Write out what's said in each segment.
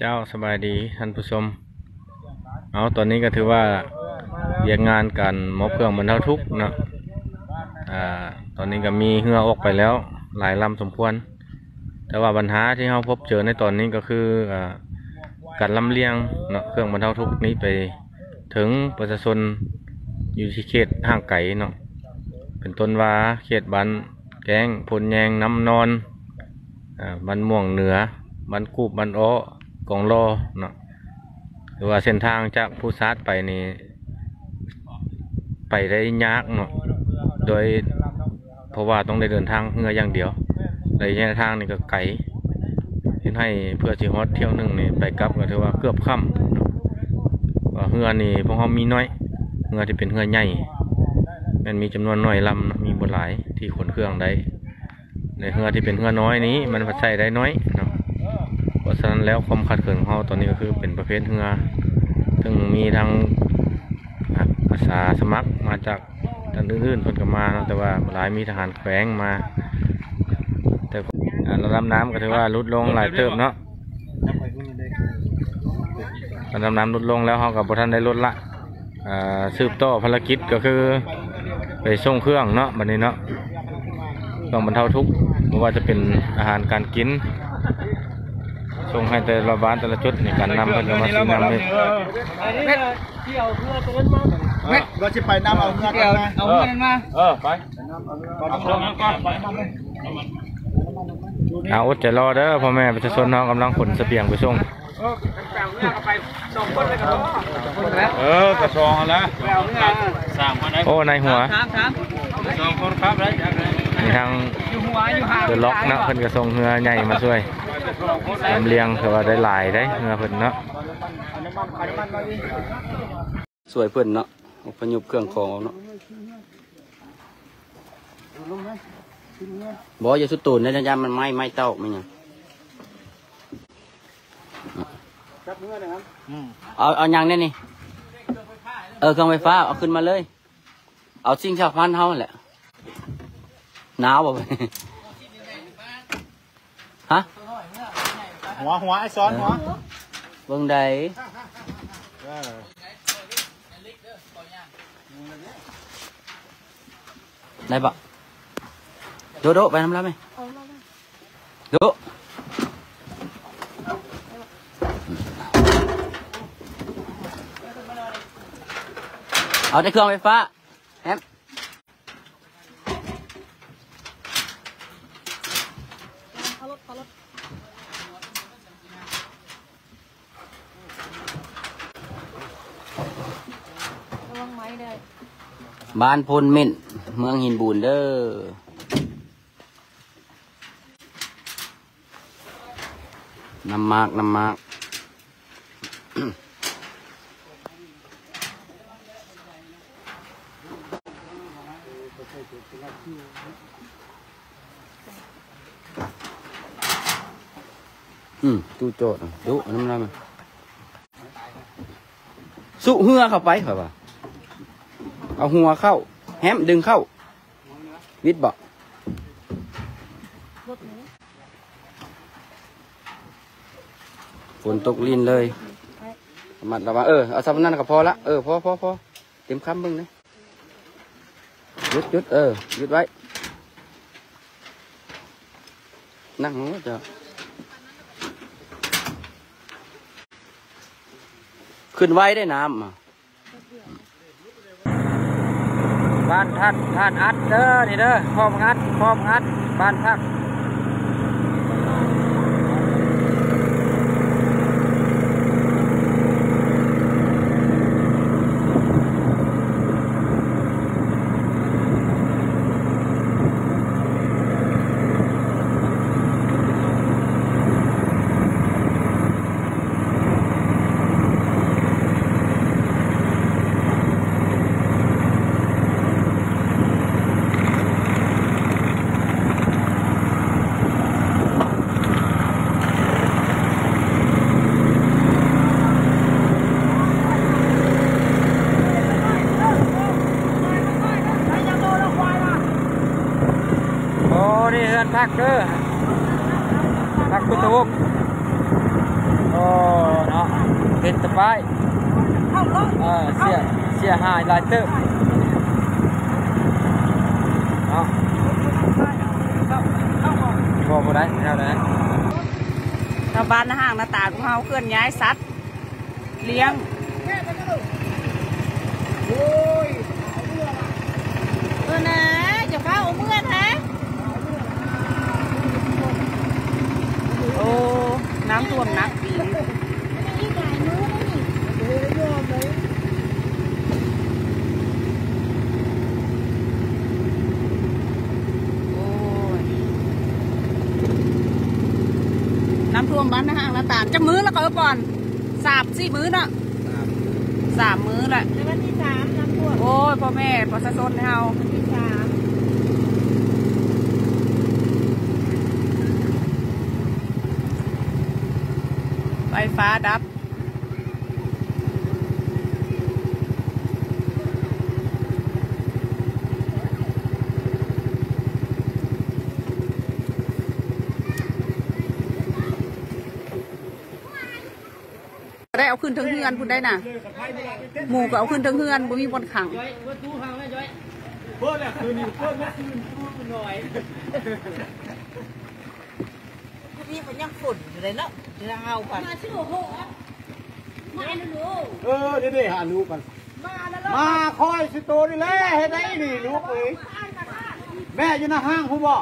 เจ้าสบายดีท่านผู้ชม เอาตอนนี้ก็ถือว่าเรียกงานกันมอบเครื่องบรรเทาทุกข์นะอ่าตอนนี้ก็มีเหือออกไปแล้ว หลายลำสมควร แต่ว่าปัญหาที่เราพบเจอในตอนนี้ก็คืออ่าการลำเลียงเนาะเครื่องบรรเทาทุกข์นี้ไปถึงประชาชนอยู่ที่เขตห่างไกลเนาะเป็นต้นว่าเขตบ้านแกงพลแยงน้ำนอนอ่าบ้านม่วงเหนือบ้านกูบบ้านอ้อ กองรอเนาะหรือว่าเส้นทางจากผู้ซาดไปนี่ไปได้ยากเนาะโดยเพราะว่าต้องได้เดินทางเรืออย่างเดียวระยะทางนี่ก็ไกลเห็นให้เพื่อสิฮอดเที่ยวหนึ่งนี่ไปกลับก็ถือว่าเกือบค่ำเนาะว่าเรือนี่พวกเขามีน้อยเรือที่เป็นเรือใหญ่มันมีจำนวนน้อยลำมีบหลายที่ขนเครื่องได้ในเรือที่เป็นเรือน้อยนี้มันใส่ได้น้อยเนาะะฉะนั้นแล้วความขัดเขินของเราตอนนี้ก็คือเป็นประเภทเรือซึ่งมีทางอาสาสมัครมาจากทางอื่นๆเพิ่นก็มาแต่ว่าหลายมีทหารแขวงมา แต่ระดับน้ำก็ถือว่าลดลงหลายเติบเนาะระดับน้ำลดลงแล้วเรากับพท่านได้ลดละสืบต่อภารกิจก็คือไปส่งเครื่องเนาะบัดนี้เนาะต้องบรรเทาทุกข์ไม่ว่าจะเป็นอาหารการกิน ส่งให้แต่ละบ้านแต่ละจุดในการนำเพิ่นมาซื้อนำเลยเม็ดที่ยวเพื่อตัวนั้นมาเฮ้ยเราจะไปนำเอาเงินเที่ยวมาเอาเงินมาเออไปเอาอดใจรอเด้อพ่อแม่ประชาชนเรากำลังขนเสบียงไปส่งเปสองกันคนแล้วเออกระซองแล้วสามคนไหนโอ้ในหัวถามถามสองคนครับได้จากไหนมีทางอยู่หัวอยู่ห่างเดือล็อกนะเพิ่นก็ส่งเรือใหญ่มาช่วย ลำเลียงคือว่าได้หลายได้เรือเพิ่นเนาะสวยเพื่นเนาะพยพเครื่องของเนาะบออย่าสุดตูนนะยามมันไหม้ไหม้เต้าไม่ยังเอาเอายังเนี่ยนี่เออเครื่องไฟฟ้าเอาขึ้นมาเลย เอาสิ่งชาวพันเท่านั่นแหละหนาวบ่ฮะ หัวหัวไอ้ซ้อนหัวเบิ่งใดได้ปะโดโดไปทำแล้วไหมโดเอาแต่เครื่องไฟฟ้าแฮม ระวังไม้ได้ บ้านพลเม่น เมืองหินบูนเด้อน้ำมากน้ำมากอืมตู้โจทย์ดูน้ำลายมันสุเหือเข้าไปเหรอวะ เอาหัวเข้า แฮมดึงเข้า วิดบอกฝนตกลินเลยมัดระวังเออ เอาสำนั่นก็พอละ เออ พอพอพอเต็มคำเบึงเลยหยุดยุดเออยุดไว้ นั่งหัวจะขึ้นไว้ได้น้ำอะ บ้านท่านท่านอัดเด้อนี่เด้อพร้อมงัดพร้อมงัดบ้านพัก โอ้นี่เฮือนพักเด้อพักพุทธวงศ์โอ้เนาะเป็นตะไบเอ น้ำท่วมหนักปีนี้โอ้ยน้ำท่วมบ้านนะฮะแล้วตามจะมื้อแล้วก็เออก่อนสามสี่มื้อน่ะสามมื้อแหละวันที่สามน้ำท่วมโอ้ยพ่อแม่ประชาชนให้เฮาวันที่สาม ไฟฟ้าดับ ได้เอาขึ้นทั้งเฮือนพุ่นได้น่ะ หมูก็เอาขึ้นทั้งเฮือนบ่มีบนขังนี่มันยั งฝุ่นอยู่เลยเนาะจะเอาก่อนเออเดี๋ยวเดี๋ยวหาลูกกันมาแล้วมาคอยสิโตนี่แหละเฮ็ดได้นี่ลูกเอ้ยแม่อยู่ในห้างผู้บ่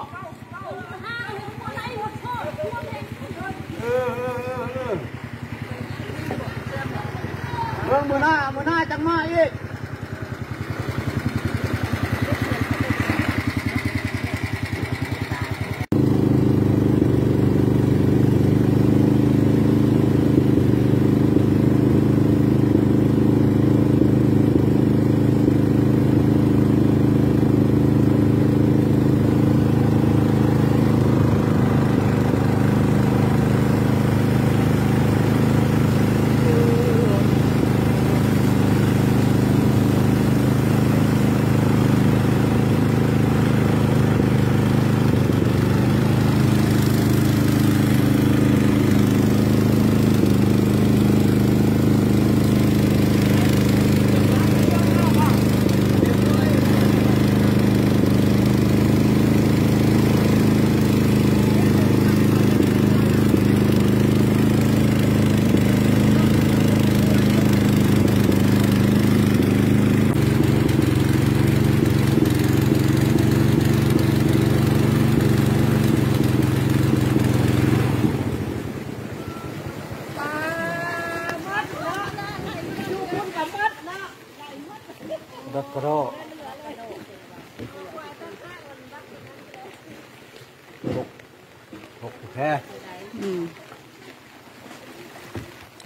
เออเออเออเออเบิ่งมือหน้ามือหน้าจังมาอีก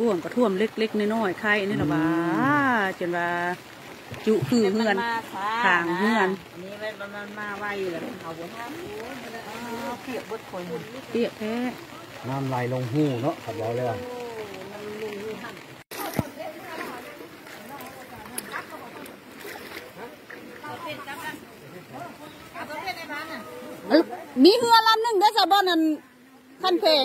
ท่วมก็ท่วมเล็กๆน้อยๆใครนี่หรอวะจนว่าจุคือเฮือนทางเฮือนอันนี้มันมันมาไวเลยเขาบอกว่าเปียกบดคนเปียกแท้น้ำไหลลงหูเนาะขับเราเลยเอ้ยมีเรือลำหนึ่งได้อสะบอนั่นขั้นเพลง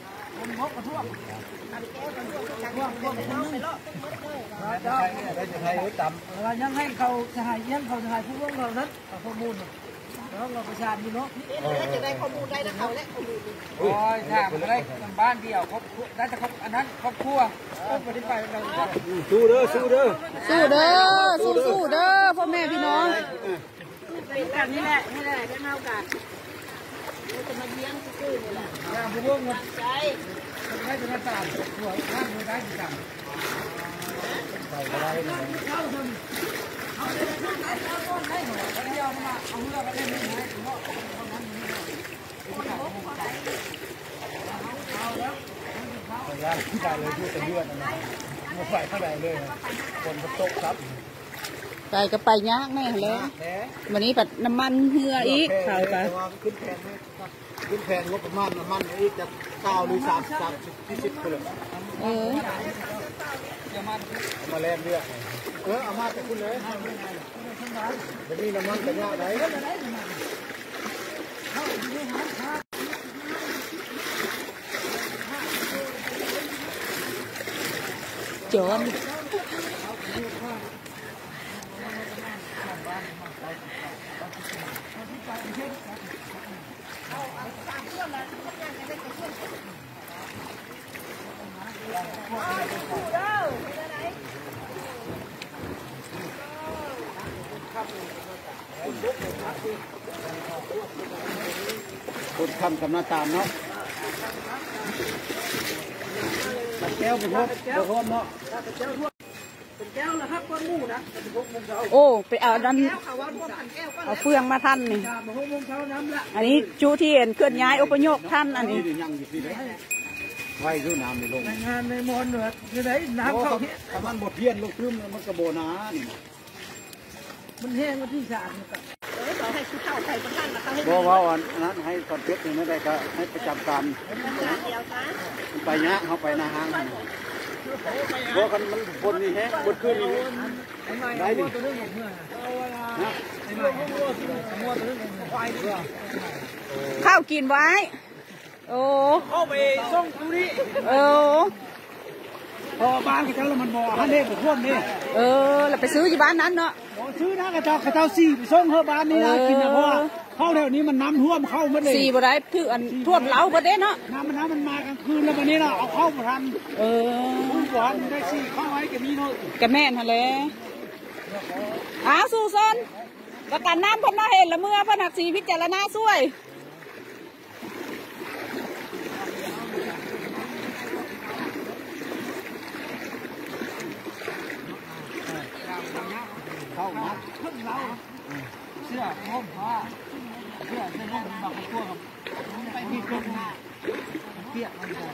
ยังให้เขาสหายยังเขาสหายผู้ร่วมเรานั้นข้อมูลแล้วเราประชาชนเนาะจะได้ข้อมูลได้นะเขาและข้อมูลโอ้ยถามันได้บ้านเดียวครอบครัวได้แต่ครอบอันนั้นครอบครัวต้องปฏิบัติเราสู้เด้อสู้เด้อสู้เด้อสู้สู้เด้อพ่อแม่พี่น้องเป็นกันนี่แหละนี่แหละจะเท่ากัน เราจะมาเลี้ยงซื่อๆนี่แหละยาบุ้งมันตั้งใจให้เป็นตาหัวข้างมันได้กี่ตังค์ใส่อะไรนะเข้าทำเอาไปทำอะไรเอาต้นได้หัวกันยาวมาเอาเรือไปเล่นนี่ไหมเนาะอนนั้นนี่เนาะคนนั้นคนไหนเอาแล้วเอาแล้วที่ตายเลยพูดแต่เลือดนะมาใส่เท่าไหร่เลยคนก็ตกครับ ไปก็ไปยากแน่เลยแหมวันนี้ปัดน้ำมันเหืออีกเขาก็ขึ้นแพงไหมขึ้นแพงงบประมาณน้ำมันอีกจะเก้าหรือสามสามสิบที่สิบเลยเออมาแลนเลือดเออเอามาแต่คุณเลยเดี๋ยวนี้น้ำมันจะยากไหนจอน คนทำกับหน้าตามเนาะแก้วเป็นพวกเป็นพวกเนาะเป็นแก้วนะครับก้อนหมูนะเป็นพวกมุมเช้าโอ้ไปเอาดันแก้วเขาว่าพวกพันแก้วก็เอาเฟืองมาท่านนี่ชามาพวกมุมเช้าน้ำละอันนี้จูที่เห็นเคลื่อนย้ายอพยพท่านอันนี้ นี่ยังอยู่ที่ไหนไว้คือน้ำในลงงานในมอนเหนือที่ไหนน้ำเพราะเข้าว่าเฮียถ้ามันบดเพี้ยนลงพื้นมันกระโบนานี่มันแห้งวันที่สามนี่ก็เพราะว่าอันนั้นให้ตอนเพชรนี่ไม่ได้ก็ให้ประจำการไปเนี้ยเขาไปนาห้างเพราะกันมันบนนี่แฮะบนขึ้นนี่ได้ดิตัวนึงเมื่อนะไอ้ไม่มัวตัวนึงควายดีกว่าข้าวกินไว้ โอ้เข้าไปส่งดูนี่เออพอบ้านกระเจ้าแล้วมันบ่อฮันเด้กับพวกนี่เออเราไปซื้ออยู่บ้านนั้นเนาะบ่ซื้อนะกระเจ้ากระเจ้าสี่ไปส่งเฮอบ้านนี่นะกินนะเพราะว่าเข้าแถวนี้มันน้ำท่วมเข้ามาเลยสี่บ่ได้ถืออันท่วมเล้าบ่ได้เนาะน้ำมันน้ำมันมากลางคืนแล้ววันนี้เราเอาเข้ามาทันเออผู้หวานได้สี่เข้าไว้กับนี่เนาะกะแม่นหั่นแหละอ้าวสู้ซนประกันน้ำเพิ่นมาเห็นละเมื่อเพิ่นหักสีพิจารณาช่วย เข้านะเสื้อห้อมผ้าเสื้อเสื้อนุ่มบักตัวกับไปมีกลมเปียกมันก่อน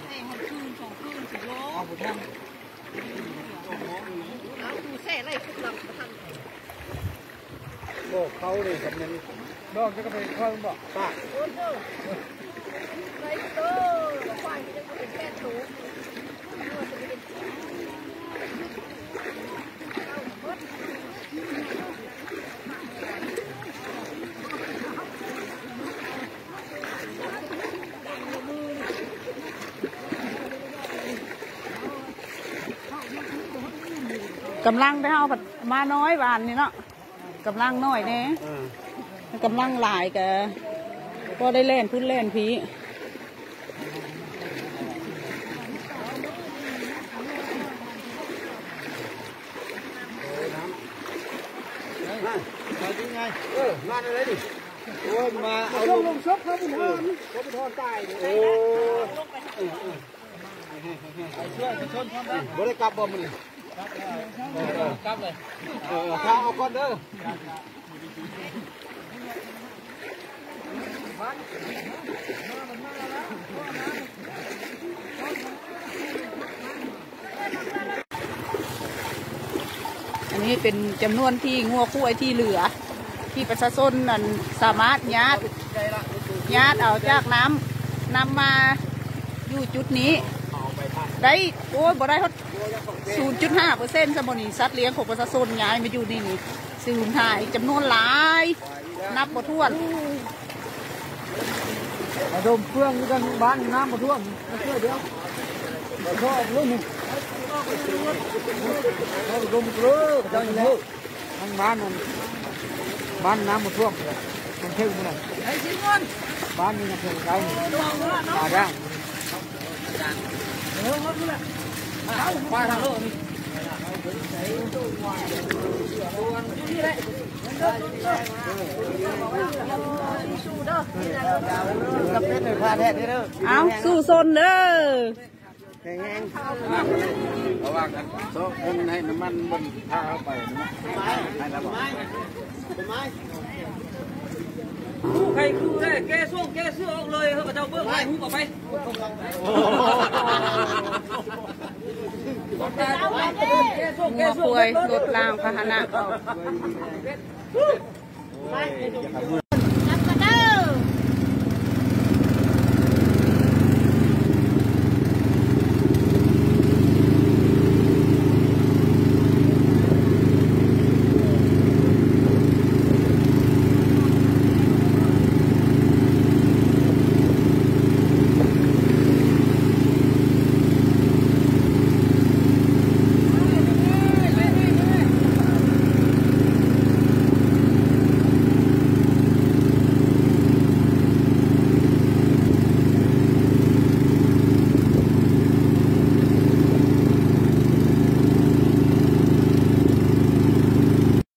เอาไปทำบอกเขาเลยสำเนียงดอกจะก็ไปเข้าบอกป้า กำลังไปเฮาผัดมาน้อยบานนี่เนาะกำลังน้อยแน่กำลังหลายกะก็ได้เล่นพื้นเล่นพีไปยังไงเออมาอะไรดิโอ้ยมาเอาลลงงลงซบเขาเป็นทอนเขาไปทอดใต้โอ้เชื่อชนทอดได้บ่ได้กลับบ่มัน กลับเลยเออข้าเอาก้อนเด้ออันนี้เป็นจำนวนที่งัวคู่ไอที่เหลือ ที่ประชาชนนั่นสามารถญาติญาติเอาจากน้ำนำมาอยู่จุดนี้ ได้โอ้ยบ่ได้เขา ศูนย์จุดห้าเปอร์เซ็นต์สมนีสัตว์เลี้ยงของประชาชนย้ายมาอยู่นี่นี่สูญหายจำนวนหลาย นับบ่ถ้วนระดมเฟืองกันบ้านน้ำมาท่วมมาช่วยเดียวมาช่วยรุ่นหนึ่งระดมเกลือเจ้าอย่างนี้ทางบ้านมันบ้านน้ำมาท่วมมันเท่งมันไอ้ชิ้นมันบ้านนี้มันเท่งไกลตาด่างเออมันนี่แหละไปทางโลกนี่กับเป็ดเลยพาแท้เด้อเอาสู้ซน เด้อแข็งแรงระวังกันโซ่คนให้น้ำมันบนพาเข้า ไปนะให้ระวังใครครูได้แกส่งแกเสื้อออกเลยเขาเจ้าเบื้องไล่หุ้มออกไปงัวควายรถลางพาหนะ